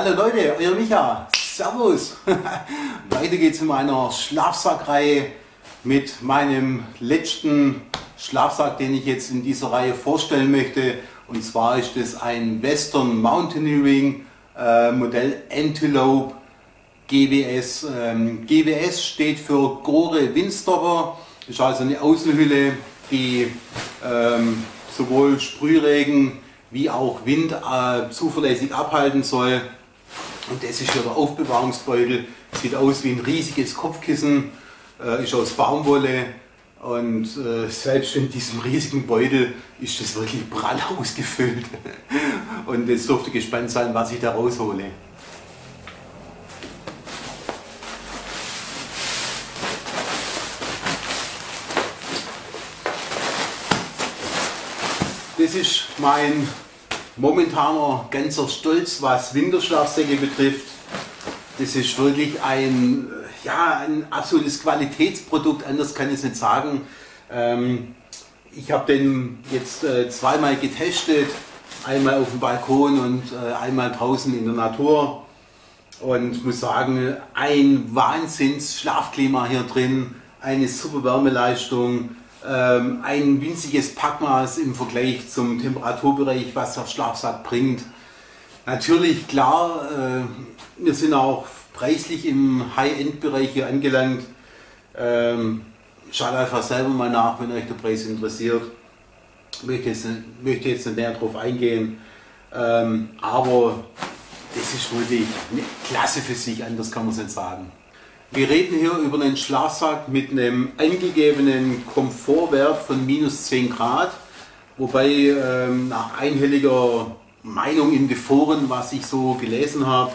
Hallo Leute, euer Micha. Servus. Weiter geht's in meiner Schlafsackreihe mit meinem letzten Schlafsack, den ich jetzt in dieser Reihe vorstellen möchte. Und zwar ist es ein Western Mountaineering äh, Modell Antelope GWS. Ähm, GWS steht für Gore Windstopper. Ist also eine Außenhülle, die ähm, sowohl Sprühregen wie auch Wind äh, zuverlässig abhalten soll. Und das ist hier der Aufbewahrungsbeutel. Sieht aus wie ein riesiges Kopfkissen, äh, ist aus Baumwolle. Und äh, selbst in diesem riesigen Beutel ist das wirklich prall ausgefüllt. Und jetzt dürfte gespannt sein, was ich da raushole. Das ist mein momentaner ganzer Stolz, was Winterschlafsäcke betrifft. Das ist wirklich ein, ja, ein absolutes Qualitätsprodukt, anders kann ich es nicht sagen. Ähm, ich habe den jetzt äh, zweimal getestet, einmal auf dem Balkon und äh, einmal draußen in der Natur. Und muss sagen, ein Wahnsinns Schlafklima hier drin, eine super Wärmeleistung, ein winziges Packmaß im Vergleich zum Temperaturbereich, was der Schlafsack bringt. Natürlich, klar, äh, wir sind auch preislich im High-End-Bereich hier angelangt. Ähm, schaut einfach selber mal nach, wenn euch der Preis interessiert. Ich möchte jetzt, möchte jetzt nicht näher darauf eingehen. Ähm, aber das ist wirklich eine Klasse für sich, anders kann man es nicht sagen. Wir reden hier über einen Schlafsack mit einem angegebenen Komfortwert von minus 10 Grad, wobei ähm, nach einhelliger Meinung in den Foren, was ich so gelesen habe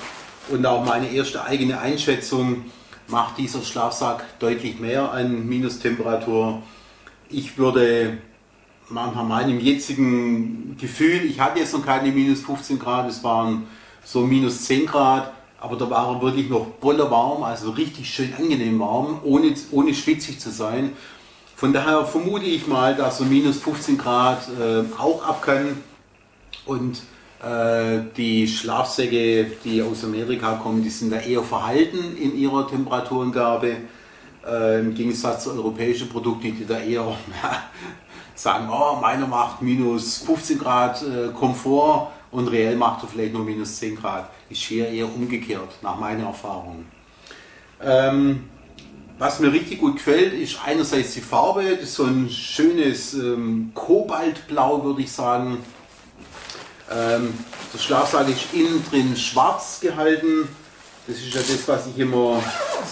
und auch meine erste eigene Einschätzung, macht dieser Schlafsack deutlich mehr an Minustemperatur. Ich würde nach meinem jetzigen Gefühl, ich hatte jetzt noch keine minus 15 Grad, es waren so minus 10 Grad, aber da war er wirklich noch bolle warm, also richtig schön angenehm warm, ohne, ohne schwitzig zu sein. Von daher vermute ich mal, dass so minus 15 Grad äh, auch ab kann. Und äh, die Schlafsäcke, die aus Amerika kommen, die sind da eher verhalten in ihrer Temperaturangabe. Äh, Im Gegensatz zu europäischen Produkten, die da eher sagen, oh, meiner macht minus 15 Grad äh, Komfort und reell macht er vielleicht nur minus 10 Grad. Ist hier eher umgekehrt, nach meiner Erfahrung. Ähm, was mir richtig gut gefällt, ist einerseits die Farbe, das ist so ein schönes ähm, Kobaltblau, würde ich sagen. Ähm, der Schlafsack ist innen drin schwarz gehalten. Das ist ja das, was ich immer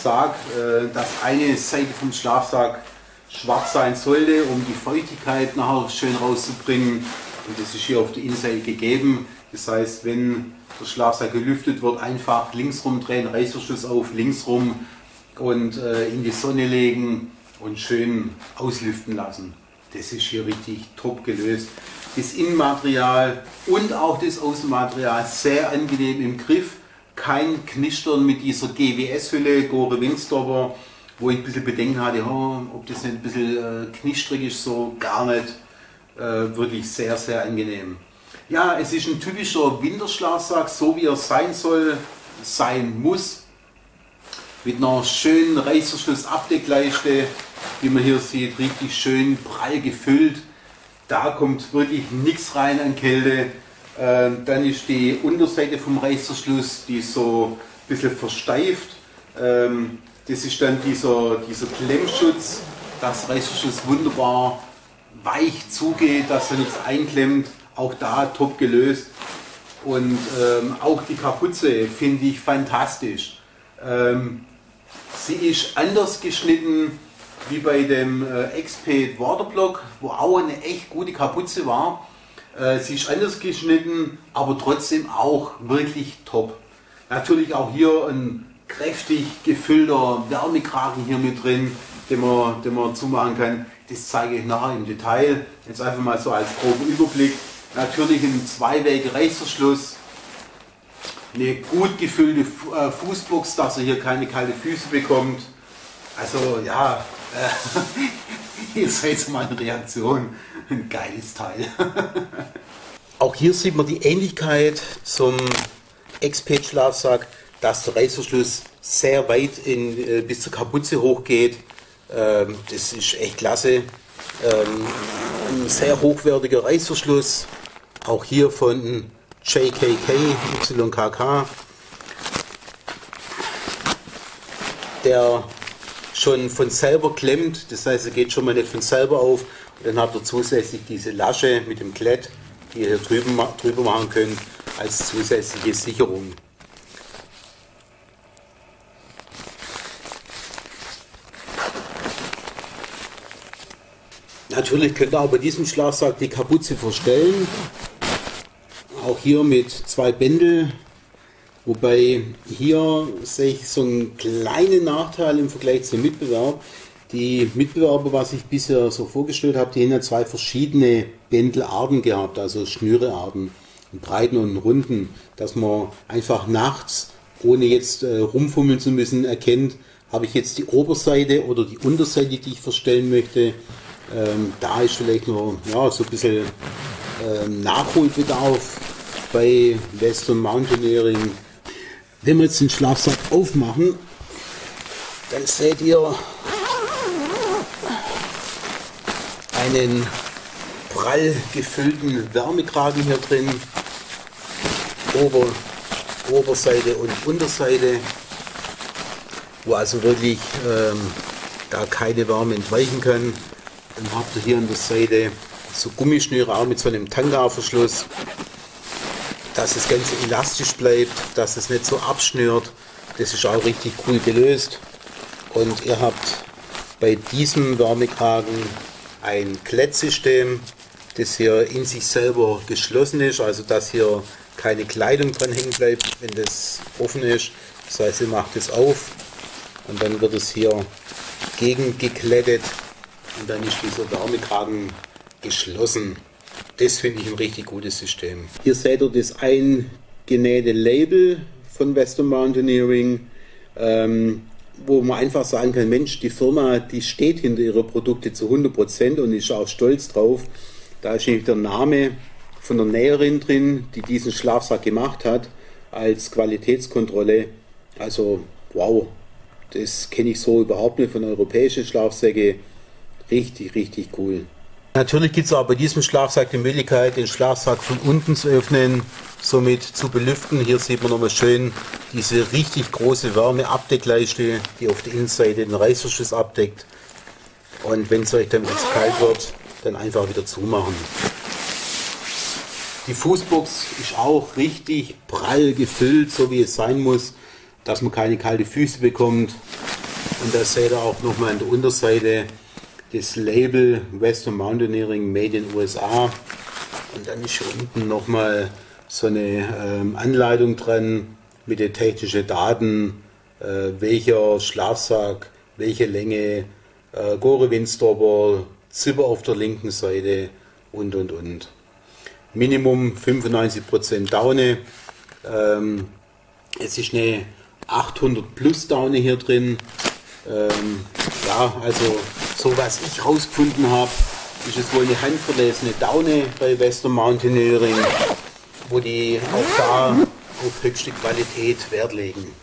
sage, äh, dass eine Seite vom Schlafsack schwarz sein sollte, um die Feuchtigkeit nachher schön rauszubringen. Und das ist hier auf der Innenseite gegeben. Das heißt, wenn der Schlafsack gelüftet wird, einfach links rum drehen, Reißverschluss auf, links rum und äh, in die Sonne legen und schön auslüften lassen. Das ist hier richtig top gelöst. Das Innenmaterial und auch das Außenmaterial sehr angenehm im Griff. Kein Knistern mit dieser GWS-Hülle, Gore Windstopper, wo ich ein bisschen Bedenken hatte, oh, ob das nicht ein bisschen äh, knistrig ist, so gar nicht. Äh, wirklich sehr, sehr angenehm. Ja, es ist ein typischer Winterschlafsack, so wie er sein soll, sein muss. Mit einer schönen Reißverschluss-Abdeckleiste, wie man hier sieht, richtig schön prall gefüllt. Da kommt wirklich nichts rein an Kälte. Ähm, dann ist die Unterseite vom Reißverschluss, die so ein bisschen versteift. Ähm, das ist dann dieser, dieser Klemmschutz, dass Reißverschluss wunderbar weich zugeht, dass er nichts einklemmt. Auch da top gelöst. Und ähm, auch die Kapuze finde ich fantastisch. Ähm, sie ist anders geschnitten wie bei dem äh, Exped Waterblock, wo auch eine echt gute Kapuze war. Äh, sie ist anders geschnitten, aber trotzdem auch wirklich top. Natürlich auch hier ein kräftig gefüllter Wärmekragen hier mit drin, den man, den man zumachen kann. Das zeige ich nachher im Detail. Jetzt einfach mal so als groben Überblick. Natürlich ein zweiwege Reißverschluss. Eine gut gefüllte äh, Fußbox, dass er hier keine kalte Füße bekommt. Also ja, äh, ihr seht meine Reaktion. Ein geiles Teil. Auch hier sieht man die Ähnlichkeit zum Exped Schlafsack, dass der Reißverschluss sehr weit in, äh, bis zur Kapuze hochgeht. Ähm, das ist echt klasse. Ähm, ein sehr hochwertiger Reißverschluss, auch hier von JKK, YKK. Der schon von selber klemmt, das heißt, er geht schon mal nicht von selber auf. Und dann habt ihr zusätzlich diese Lasche mit dem Klett, die ihr hier drüben, drüber machen könnt, als zusätzliche Sicherung. Natürlich könnt ihr auch bei diesem Schlafsack die Kapuze verstellen. Auch hier mit zwei Bändel. Wobei hier sehe ich so einen kleinen Nachteil im Vergleich zum Mitbewerb. Die Mitbewerber, was ich bisher so vorgestellt habe, die haben ja zwei verschiedene Bändelarten gehabt, also Schnürearten, einen breiten und einen runden, dass man einfach nachts, ohne jetzt äh, rumfummeln zu müssen, erkennt, habe ich jetzt die Oberseite oder die Unterseite, die ich verstellen möchte. Ähm, da ist vielleicht noch ja, so ein bisschen ähm, Nachholbedarf bei Western Mountaineering. Wenn wir jetzt den Schlafsack aufmachen, dann seht ihr einen prall gefüllten Wärmekragen hier drin. Ober, Oberseite und Unterseite, wo also wirklich ähm, da keine Wärme entweichen kann. Dann habt ihr hier an der Seite so Gummischnüre auch mit so einem Tanga-Verschluss, dass das Ganze elastisch bleibt, dass es nicht so abschnürt. Das ist auch richtig cool gelöst. Und ihr habt bei diesem Wärmekragen ein Klettsystem, das hier in sich selber geschlossen ist, also dass hier keine Kleidung dran hängen bleibt, wenn das offen ist. Das heißt, ihr macht es auf und dann wird es hier gegengeklettet und dann ist dieser Wärmekragen geschlossen. Das finde ich ein richtig gutes System. Hier seht ihr das eingenähte Label von Western Mountaineering, ähm, wo man einfach sagen kann, Mensch, die Firma, die steht hinter ihre Produkte zu 100% und ist auch stolz drauf. Da ist nämlich der Name von der Näherin drin, die diesen Schlafsack gemacht hat, als Qualitätskontrolle. Also, wow, das kenne ich so überhaupt nicht von europäischen Schlafsäcken. Richtig, richtig cool. Natürlich gibt es auch bei diesem Schlafsack die Möglichkeit, den Schlafsack von unten zu öffnen, somit zu belüften. Hier sieht man nochmal schön diese richtig große Wärmeabdeckleiste, die auf der Innenseite den Reißverschluss abdeckt. Und wenn es euch dann jetzt kalt wird, dann einfach wieder zumachen. Die Fußbox ist auch richtig prall gefüllt, so wie es sein muss, dass man keine kalten Füße bekommt. Und da seht ihr auch nochmal an der Unterseite das Label Western Mountaineering Made in USA. Und dann ist hier unten nochmal so eine ähm, Anleitung dran mit den technischen Daten, äh, welcher Schlafsack, welche Länge, äh, Gore Windstopper, Zipper auf der linken Seite und und und. Minimum 95% Daune. Ähm, es ist eine 800 plus Daune hier drin. Ähm, ja, also so was ich rausgefunden habe, ist es wohl eine handverlesene Daune bei Western Mountaineering, wo die auch da auf höchste Qualität Wert legen.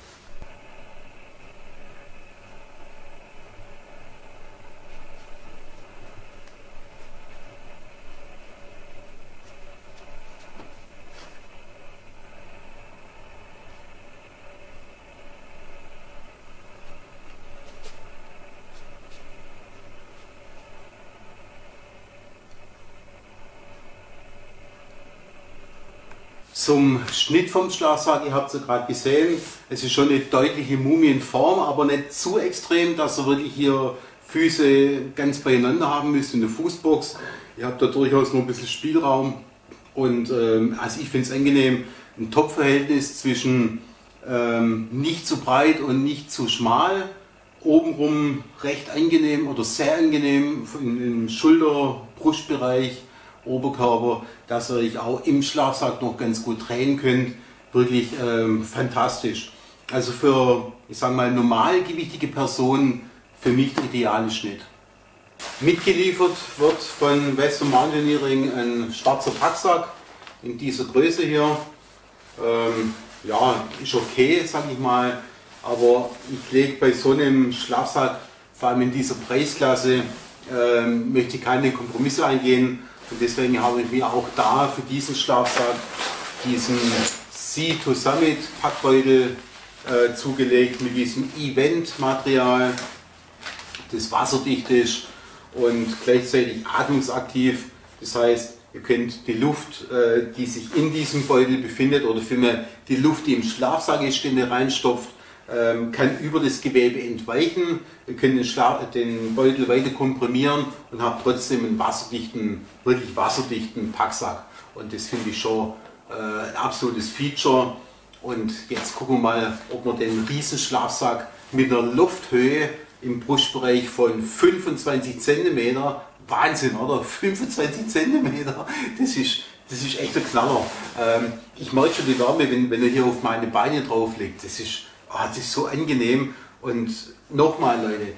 Zum Schnitt vom Schlafsack, ihr habt es ja gerade gesehen, es ist schon eine deutliche Mumienform, aber nicht zu extrem, dass ihr wirklich hier Füße ganz beieinander haben müsst in der Fußbox. Ihr habt da durchaus noch ein bisschen Spielraum. Und ähm, also ich finde es angenehm, ein Top-Verhältnis zwischen ähm, nicht zu breit und nicht zu schmal, obenrum recht angenehm oder sehr angenehm im Schulter-Brustbereich Oberkörper, dass ihr euch auch im Schlafsack noch ganz gut drehen könnt. Wirklich ähm, fantastisch. Also für, ich sage mal, normalgewichtige Personen für mich der ideale Schnitt. Mitgeliefert wird von Western Mountaineering ein schwarzer Packsack in dieser Größe hier. Ähm, ja, ist okay, sag ich mal. Aber ich lege bei so einem Schlafsack, vor allem in dieser Preisklasse, ähm, möchte ich keine Kompromisse eingehen. Und deswegen habe ich mir auch da für diesen Schlafsack diesen Sea to Summit Packbeutel äh, zugelegt mit diesem Event-Material, das wasserdicht ist und gleichzeitig atmungsaktiv. Das heißt, ihr könnt die Luft, äh, die sich in diesem Beutel befindet, oder vielmehr die Luft, die im Schlafsack ist, ihr reinstopft, kann über das Gewebe entweichen. Ihr könnt den, Beutel weiter komprimieren und habt trotzdem einen wasserdichten, wirklich wasserdichten Packsack. Und das finde ich schon äh, ein absolutes Feature. Und jetzt gucken wir mal, ob wir den Riesenschlafsack mit einer Lufthöhe im Brustbereich von 25 cm, Wahnsinn, oder? 25 cm, das ist, das ist echt ein Knaller. Ähm, ich merke schon die Wärme, wenn, wenn er hier auf meine Beine drauf liegt. Das ist, das ist so angenehm. Und nochmal, Leute,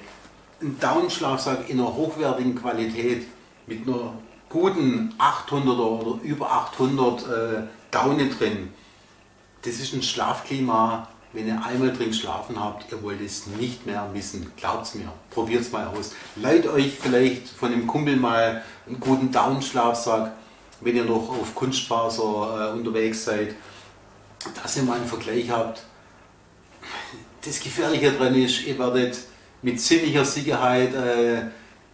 ein Downschlafsack in einer hochwertigen Qualität mit einer guten 800 oder über 800 äh, Daune drin. Das ist ein Schlafklima, wenn ihr einmal drin geschlafen habt, ihr wollt es nicht mehr missen. Glaubt's mir, probiert es mal aus. Leiht euch vielleicht von dem Kumpel mal einen guten Down-Schlafsack, wenn ihr noch auf Kunstfaser äh, unterwegs seid, dass ihr mal einen Vergleich habt. Das Gefährliche daran ist, ihr werdet mit ziemlicher Sicherheit äh,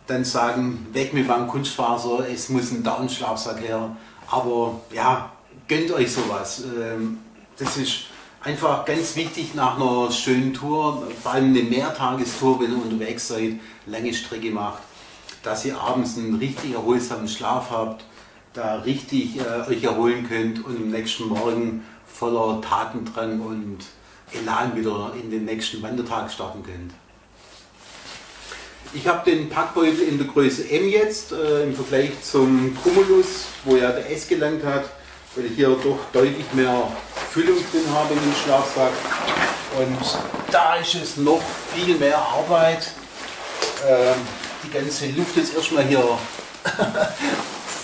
dann sagen, weg mit meinem Kunstfaser, es muss ein Down-Schlafsack her. Aber ja, gönnt euch sowas. Ähm, das ist einfach ganz wichtig nach einer schönen Tour, vor allem eine Mehrtagestour, wenn ihr unterwegs seid, lange Strecke macht, dass ihr abends einen richtig erholsamen Schlaf habt, da richtig äh, euch erholen könnt und am nächsten Morgen voller Tatendrang und Elan wieder in den nächsten Wandertag starten könnt. Ich habe den Packbeutel in der Größe M jetzt äh, im Vergleich zum Cumulus, wo ja der S gelangt hat weil ich hier doch deutlich mehr Füllung drin habe in dem Schlafsack. Und da ist es noch viel mehr Arbeit. Ähm, die ganze Luft jetzt erstmal hier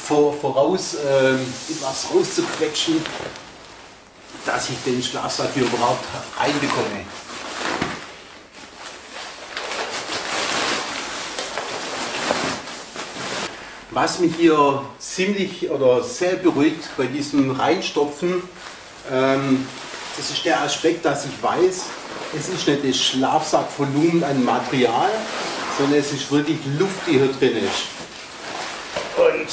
vor, voraus ähm, etwas rauszuquetschen, dass ich den Schlafsack hier überhaupt reinbekomme. Was mich hier ziemlich oder sehr beruhigt bei diesem Reinstopfen, ähm, das ist der Aspekt, dass ich weiß, es ist nicht das Schlafsackvolumen an Material, sondern es ist wirklich Luft, die hier drin ist. Und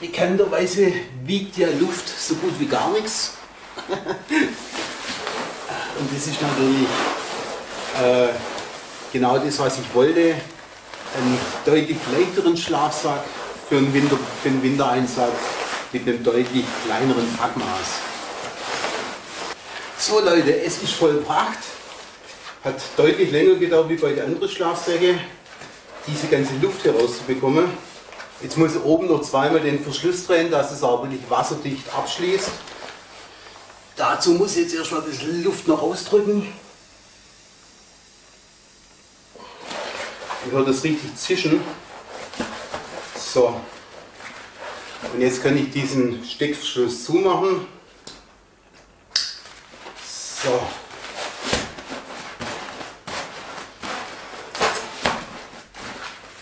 bekannterweise wiegt ja Luft so gut wie gar nichts. Und das ist natürlich äh, genau das, was ich wollte. Einen deutlich leichteren Schlafsack, für einen, Winter, Wintereinsatz mit einem deutlich kleineren Packmaß. So Leute, es ist vollbracht. Hat deutlich länger gedauert wie bei den anderen Schlafsäcken, diese ganze Luft hier rauszubekommen. Jetzt muss ich oben noch zweimal den Verschluss drehen, dass es auch wirklich wasserdicht abschließt. Dazu muss ich jetzt erstmal ein bisschen Luft noch ausdrücken. Ich höre das richtig zischen. So. Und jetzt kann ich diesen Steckverschluss zumachen. So.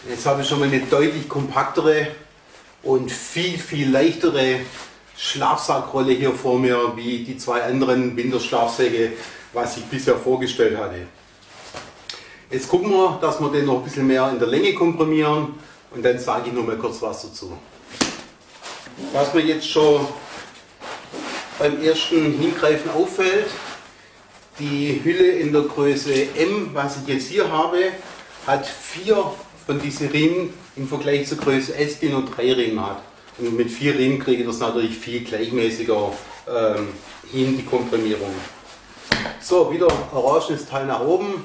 Jetzt habe ich schon mal eine deutlich kompaktere und viel, viel leichtere Schlafsackrolle hier vor mir, wie die zwei anderen Winterschlafsäcke, was ich bisher vorgestellt hatte. Jetzt gucken wir, dass wir den noch ein bisschen mehr in der Länge komprimieren und dann sage ich noch mal kurz was dazu. Was mir jetzt schon beim ersten Hingreifen auffällt, die Hülle in der Größe M, was ich jetzt hier habe, hat vier von diesen Riemen im Vergleich zur Größe S, die nur drei Riemen hat. Mit vier Riemen kriege ich das natürlich viel gleichmäßiger ähm, hin, die Komprimierung. So, wieder orangenes Teil nach oben.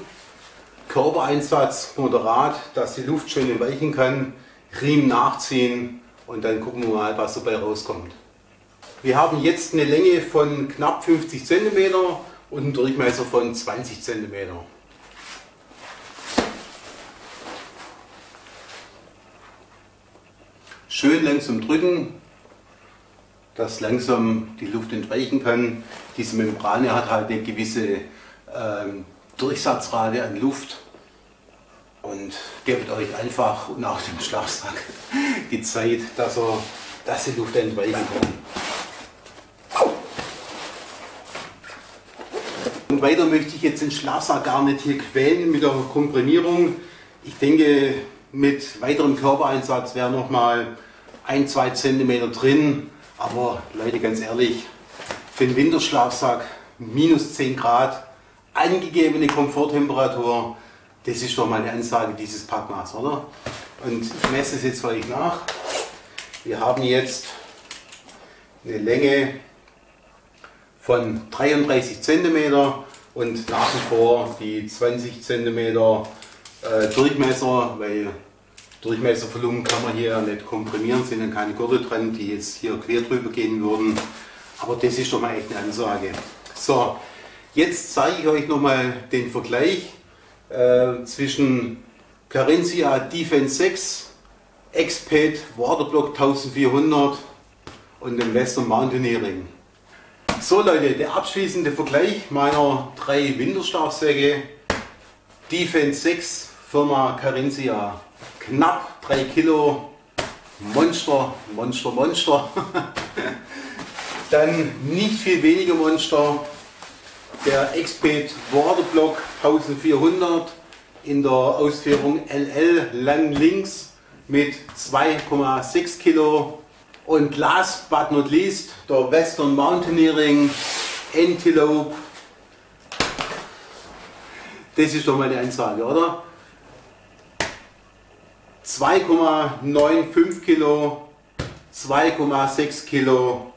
Körpereinsatz moderat, dass die Luft schön entweichen kann, Riemen nachziehen und dann gucken wir mal, was dabei rauskommt. Wir haben jetzt eine Länge von knapp 50 cm und einen Durchmesser von 20 cm. Schön langsam drücken dass langsam die Luft entweichen kann. Diese Membrane hat halt eine gewisse ähm, Durchsatzrate an Luft und gebt euch einfach und auch dem Schlafsack die Zeit, dass, er, dass die Luft entweichen kann. Und weiter möchte ich jetzt den Schlafsack gar nicht hier quälen mit der Komprimierung. Ich denke, mit weiterem Körpereinsatz wäre noch mal ein, zwei Zentimeter drin. Aber Leute, ganz ehrlich, für den Winterschlafsack minus 10 Grad, angegebene Komforttemperatur, das ist doch mal eine Ansage dieses Packmaß, oder? Und ich messe es jetzt euch nach. Wir haben jetzt eine Länge von 33 cm und nach wie vor die 20 cm äh, Durchmesser, weil Durchmesservolumen kann man hier nicht komprimieren, sind dann keine Gurte dran, die jetzt hier quer drüber gehen würden. Aber das ist doch mal echt eine Ansage. So, jetzt zeige ich euch nochmal den Vergleich äh, zwischen Carinthia Defense 6, Exped Waterblock 1400 und dem Western Mountaineering. So Leute, der abschließende Vergleich meiner drei Winterschlafsäcke Defense 6 Firma Carinthia. Knapp 3 Kilo Monster, Monster, Monster. Dann nicht viel weniger Monster der Exped Waterblock 1400 in der Ausführung LL lang links mit 2,6 Kilo und last but not least der Western Mountaineering Antelope. Das ist doch mal eine Ansage, oder? 2,95 Kilo, 2,6 Kilo,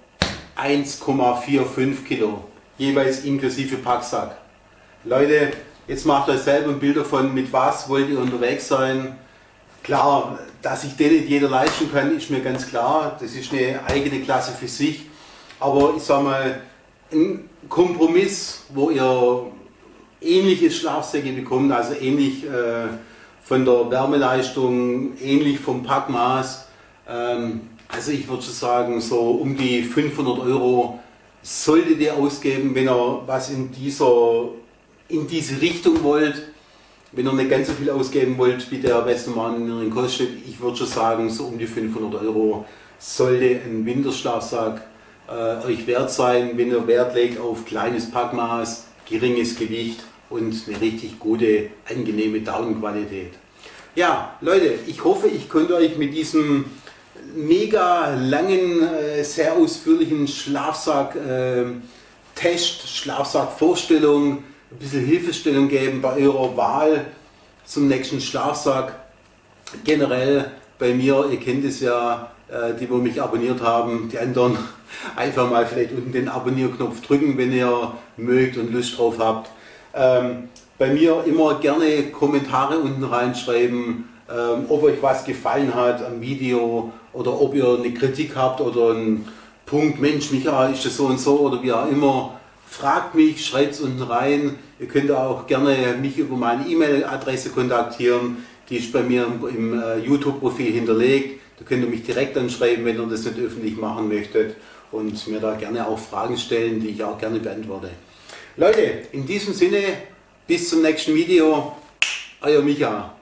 1,45 Kilo jeweils inklusive Packsack. Leute, jetzt macht euch selber ein Bild davon, mit was wollt ihr unterwegs sein. Klar, dass sich den nicht jeder leisten kann, ist mir ganz klar. Das ist eine eigene Klasse für sich. Aber ich sage mal, ein Kompromiss, wo ihr ähnliche Schlafsäcke bekommt, also ähnlich äh, von der Wärmeleistung, ähnlich vom Packmaß. Ähm, also ich würde sagen, so um die 500 Euro solltet ihr ausgeben, wenn ihr was in, dieser, in diese Richtung wollt. Wenn ihr nicht ganz so viel ausgeben wollt, wie der Westermann kostet, ich würde schon sagen, so um die 500 Euro sollte ein Winterschlafsack äh, euch wert sein, wenn ihr Wert legt auf kleines Packmaß, geringes Gewicht und eine richtig gute, angenehme Daunenqualität. Ja, Leute, ich hoffe, ich konnte euch mit diesem mega langen, äh, sehr ausführlichen Schlafsack-Test, äh, Schlafsack-Vorstellung, ein bisschen Hilfestellung geben bei eurer Wahl zum nächsten Schlafsack. Generell bei mir, ihr kennt es ja, äh, die, wo mich abonniert haben, die anderen einfach mal vielleicht unten den Abonnierknopf drücken, wenn ihr mögt und Lust drauf habt. Ähm, bei mir immer gerne Kommentare unten reinschreiben, ähm, ob euch was gefallen hat am Video oder ob ihr eine Kritik habt oder einen Punkt, Mensch, Micha, ist das so und so oder wie auch immer. Fragt mich, schreibt es unten rein. Ihr könnt auch gerne mich über meine E-Mail-Adresse kontaktieren. Die ist bei mir im, im äh, YouTube-Profil hinterlegt. Da könnt ihr mich direkt anschreiben, wenn ihr das nicht öffentlich machen möchtet und mir da gerne auch Fragen stellen, die ich auch gerne beantworte. Leute, in diesem Sinne, bis zum nächsten Video. Euer Micha.